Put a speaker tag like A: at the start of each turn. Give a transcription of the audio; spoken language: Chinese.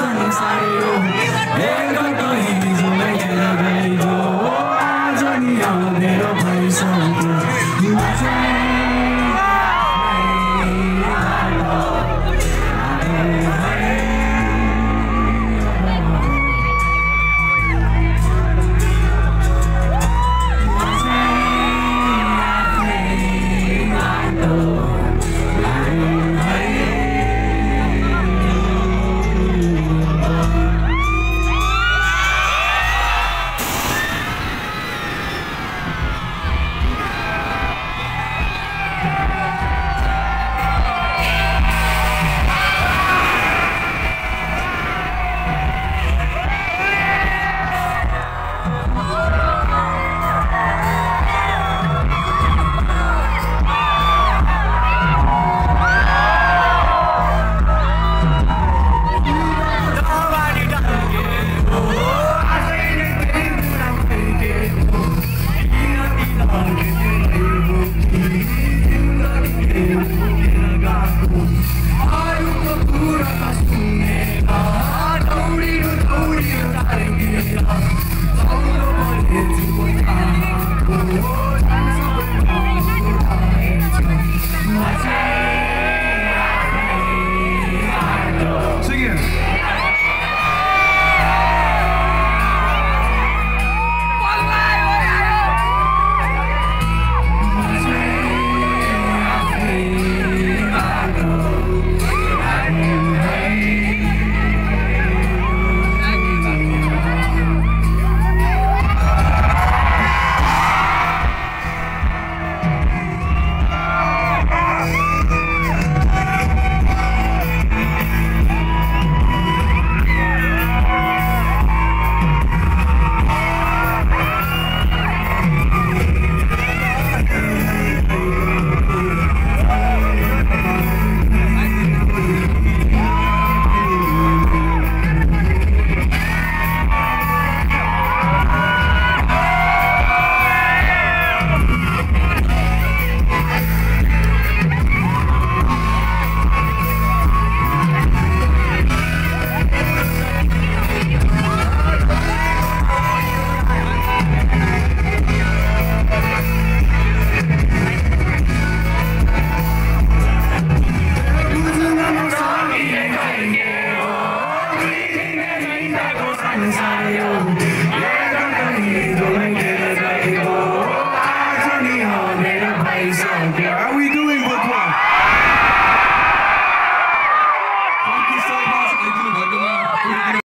A: 生死路，应。